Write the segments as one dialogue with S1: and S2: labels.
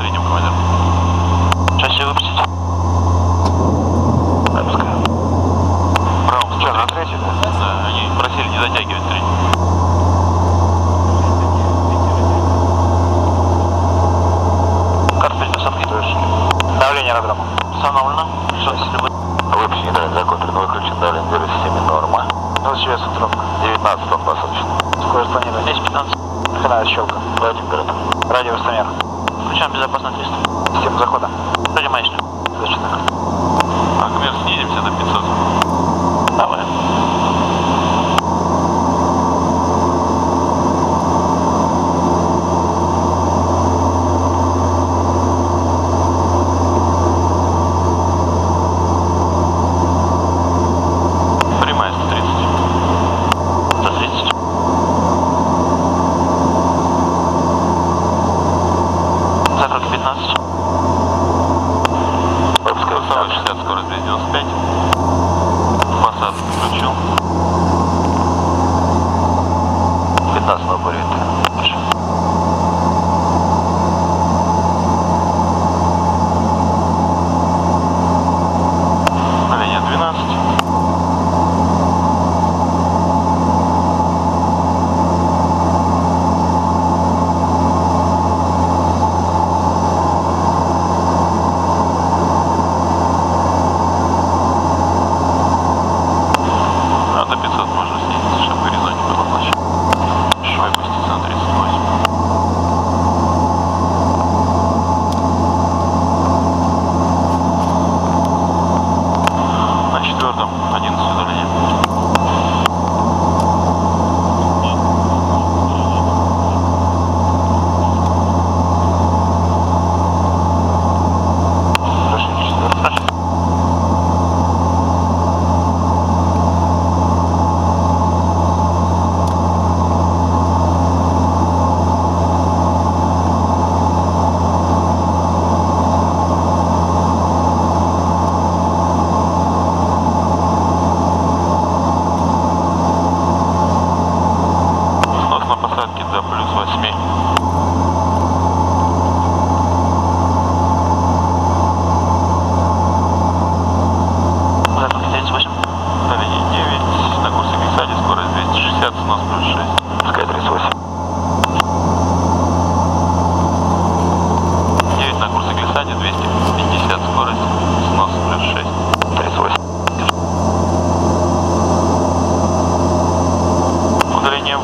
S1: третьем командир.
S2: Сейчас все выпустите.
S3: Отпускаю.
S1: Браво, сейчас на третий,
S3: да?
S1: Да, они просили не затягивать третий.
S3: Давление аэродрома.
S2: Установлено. 6.
S4: Выпущен давление законтрен, выключен давление в системе норма.
S3: 26 утром.
S4: 19 тонн посадочно.
S3: Скорость планирования
S2: 10-15.
S3: Хрена щелка. Давайте температура. Радиовостомер
S2: включаем безопасный ответ.
S3: Всем захода.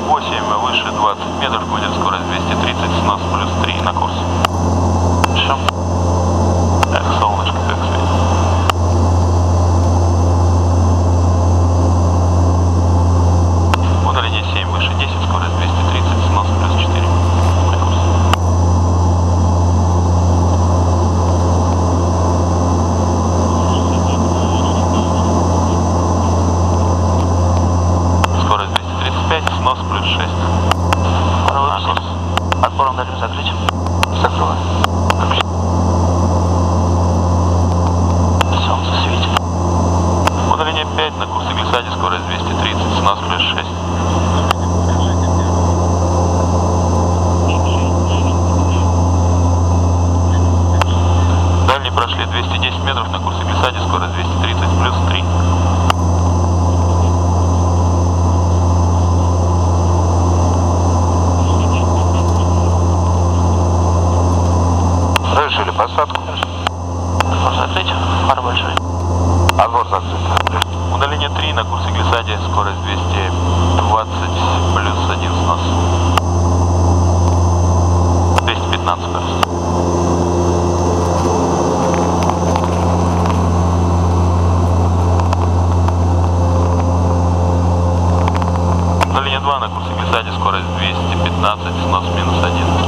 S1: 8, а выше 20 метров, будет скорость 230, нас плюс 3 на курс. Шампунь. 210 метров на курсе глиссаде, скорость 230 плюс 3.
S3: Разрешили посадку.
S2: Можно открыть? Фар большой.
S3: Агор закрыт.
S1: Удаление 3 на курсе глиссаде, скорость 220 плюс 1 снос. 215 скорость. на курсе писать скорость 215 снос минус 1.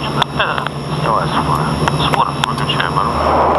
S1: короче, да, снимай с фора. С фора.